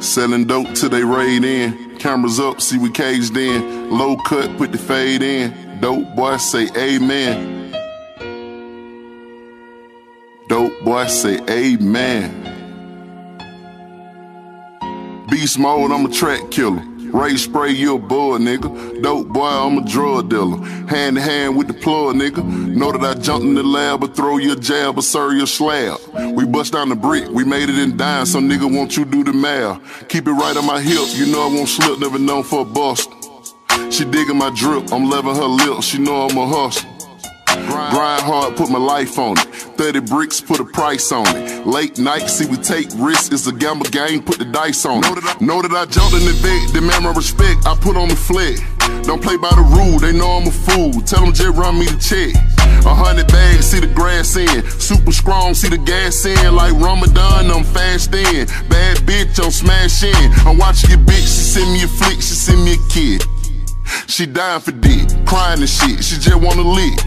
Selling dope till they raid in. Cameras up, see we caged in. Low cut, put the fade in. Dope boy say amen. Dope boy say amen. Beast mode, I'm a track killer. Ray spray, you a boy, nigga. Dope boy, I'm a drug dealer. Hand to hand with the plug, nigga. Know that I jumped in the lab, but throw you a jab, or serve you a slab. We bust down the brick, we made it in dime. Some nigga want you do the math. Keep it right on my hip, you know I won't slip, never known for a bust. She digging my drip, I'm loving her lips, she know I'm a hustler. Grind hard, put my life on it. 30 bricks, put a price on it. Late night, see we take risks. It's a gamble game, put the dice on it. Know that I jumped in the vet, demand my respect. I put on the flag. Don't play by the rule, they know I'm a fool. Tell them just run me the check. A hundred bags, see the grass in. Super strong, see the gas in. Like Ramadan, I'm fast in. Bad bitch, I'm smashing. I'm watching your bitch, she send me a flick, she send me a kid. She dying for dick, crying and shit, she just wanna lick.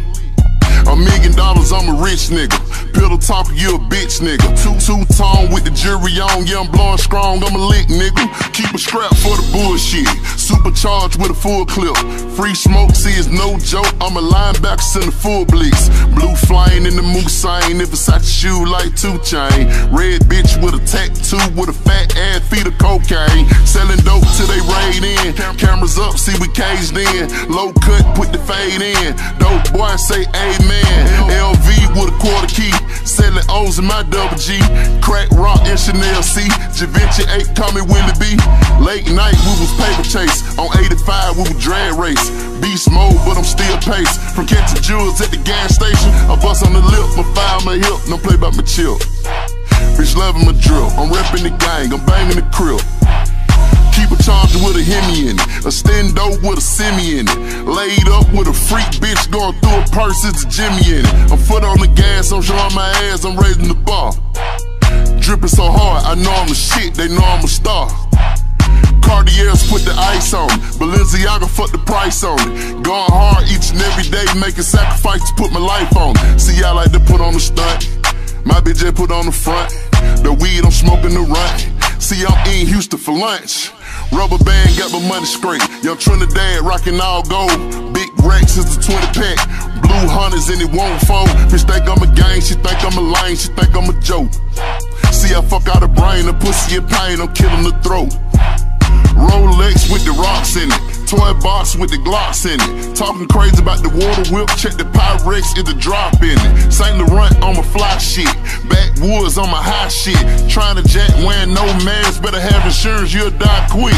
A million dollars, I'm a rich nigga. Pillow talker, you a bitch nigga. Two two tone with the jury on, yeah, I'm blowing strong, I'm a lick nigga. Keep a scrap for the bullshit. Supercharged with a full clip. Free smoke, see it's no joke. I'm a linebacker in the full blitz. Blue flying in the moose sign. If it's out shoe like two chain. Red bitch with a tattoo with a fat ass feet of cocaine. Selling dope till they raid in. Cameras up, see we caged in. Low cut, put the fade in. Dope boy say amen man. LV with a quarter key. Selling O's in my double G. Crack rock and Chanel C. Javinci 8, call me Willie B. Late night, we was paper chase. On 85, we was drag race. Beast mode, but I'm still pace. From catching jewels at the gas station. I bust on the lip, my fire, my hip. Don't play about my chill. Bitch loving my drill. I'm repping the gang, I'm banging the crib. A. A stendo with a it. Laid up with a freak bitch going through a purse, it's a Jimmy in it. I'm foot on the gas, I'm showing my ass, I'm raising the bar. Dripping so hard, I know I'm a shit, they know I'm a star. Cartiers put the ice on it. Balenciaga fuck the price on it. Going hard each and every day, making sacrifices to put my life on it. See, I like to put on the stunt. My bitch put on the front. The weed I'm smoking the run. See, I'm in Houston for lunch. Rubber band got my money straight. Young Trinidad rockin' all gold. Big Rex is the 20 pack. Blue hunters and it won't fold. Bitch think I'm a gang, she think I'm a lame, she think I'm a joke. See, I fuck out a brain, a pussy and pain, I'm killing the throat. Rolex with the rocks in it. Toy box with the glocks in it. Talking crazy about the water whip, check the Pyrex, is the drop in it. Saint Laurent on my fly shit. Backwoods on my high shit. Trying to jack wearing no mask, better have insurance, you'll die quick.